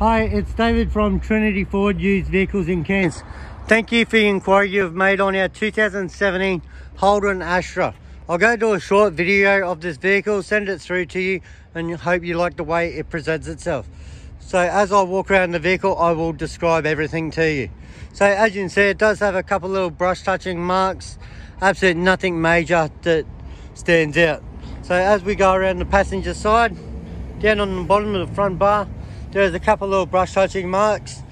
Hi, it's David from Trinity Ford Used Vehicles in Cairns. Thank you for the inquiry you've made on our 2017 Holden Astra. I'll go do a short video of this vehicle, send it through to you, and hope you like the way it presents itself. So as I walk around the vehicle, I will describe everything to you. So as you can see, it does have a couple little brush touching marks, absolutely nothing major that stands out. So as we go around the passenger side, down on the bottom of the front bar, there's a couple little brush touching marks,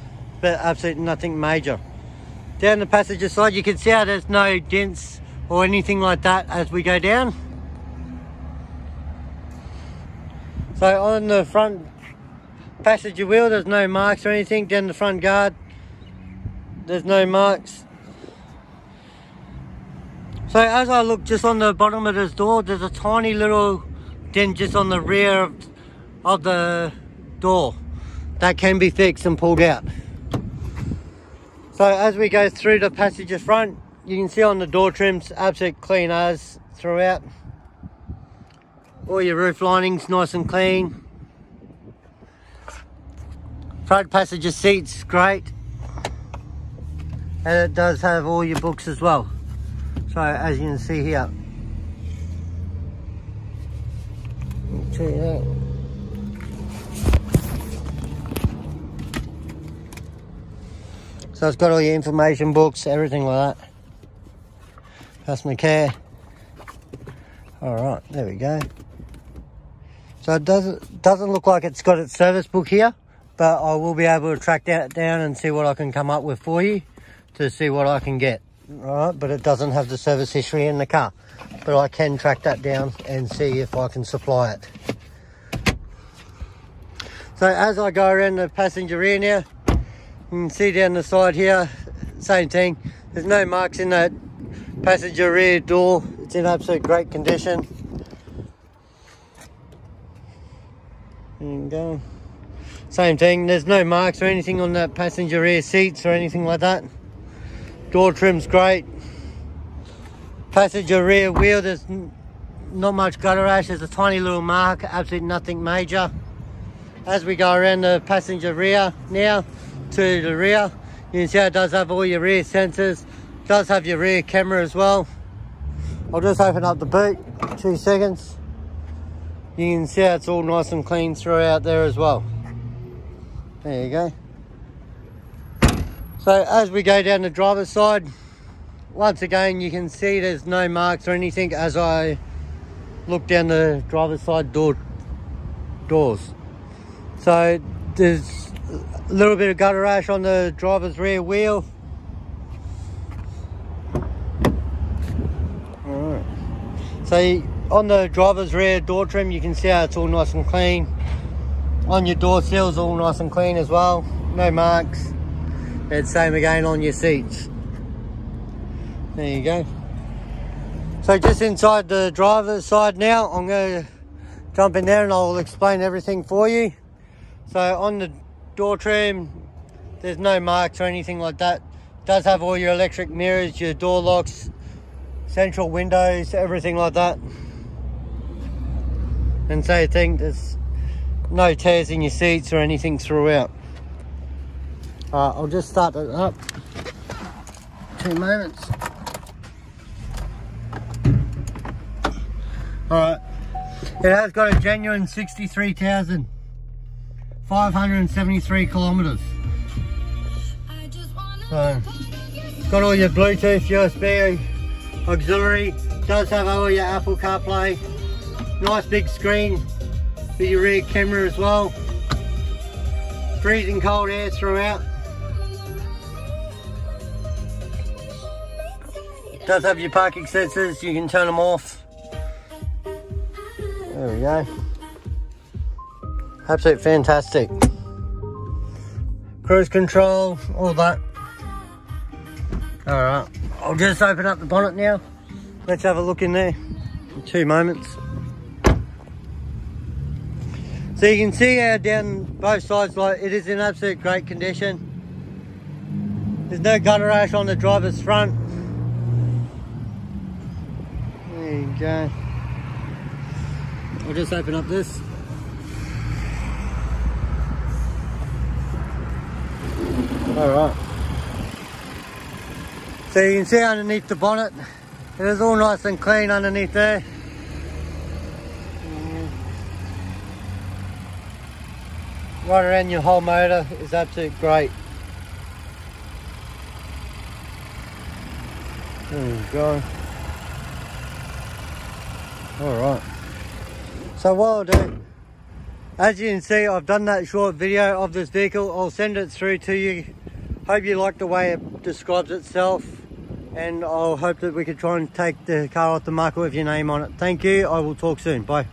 but absolutely nothing major. Down the passenger side, you can see how there's no dents or anything like that as we go down. So on the front passenger wheel, there's no marks or anything. Down the front guard, there's no marks. So as I look just on the bottom of this door, there's a tiny little dent just on the rear of, of the door that can be fixed and pulled out. So as we go through the passenger front, you can see on the door trims, absolute clean as throughout. All your roof linings nice and clean. Front passenger seats, great. And it does have all your books as well. So as you can see here. So it's got all your information books, everything like that. Customer care. All right, there we go. So it doesn't doesn't look like it's got its service book here, but I will be able to track that down and see what I can come up with for you to see what I can get. All right, but it doesn't have the service history in the car. But I can track that down and see if I can supply it. So as I go around the passenger rear now, you can see down the side here, same thing. There's no marks in that passenger rear door. It's in absolute great condition. There you go. Same thing, there's no marks or anything on that passenger rear seats or anything like that. Door trim's great. Passenger rear wheel, there's not much gutter rash. There's a tiny little mark, absolutely nothing major. As we go around the passenger rear now to the rear, you can see it does have all your rear sensors. Does have your rear camera as well. I'll just open up the boot, two seconds. You can see it's all nice and clean throughout there as well. There you go. So as we go down the driver's side, once again, you can see there's no marks or anything as I look down the driver's side door doors. So there's a little bit of gutter rash on the driver's rear wheel. Alright. So on the driver's rear door trim, you can see how it's all nice and clean. On your door sills, all nice and clean as well. No marks. And same again on your seats. There you go. So just inside the driver's side now, I'm going to jump in there and I'll explain everything for you. So on the door trim, there's no marks or anything like that. It does have all your electric mirrors, your door locks, central windows, everything like that. And so I think there's no tears in your seats or anything throughout. Uh, I'll just start it up. Two moments. Alright. It has got a genuine 63,573 kilometres. So, got all your Bluetooth, USB, auxiliary. does have all your Apple CarPlay. Nice big screen for your rear camera as well. Freezing cold air throughout. does have your parking sensors, you can turn them off. There we go. Absolute fantastic. Cruise control, all that. Alright, I'll just open up the bonnet now. Let's have a look in there in two moments. So you can see how down both sides, like it is in absolute great condition. There's no gutter rash on the driver's front. There you go. I'll just open up this. All right. So you can see underneath the bonnet, it is all nice and clean underneath there. Mm. Right around your whole motor is absolutely great. There we go. Alright. So what I'll do, as you can see, I've done that short video of this vehicle. I'll send it through to you. Hope you like the way it describes itself. And I'll hope that we can try and take the car off the market with your name on it. Thank you. I will talk soon. Bye.